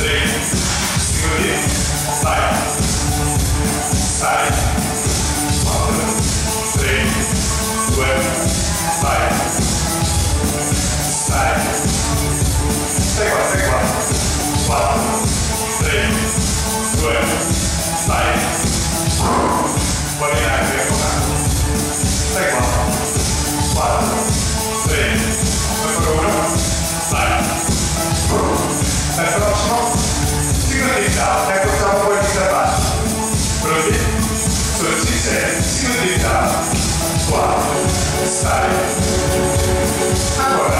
três, senhorita, sai, sai, sai, sai, sai, sai, sai, sai, sai, sai, Velocidade 4, sai. Agora.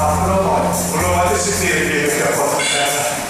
quattro volte. Provate a sentire che è la porta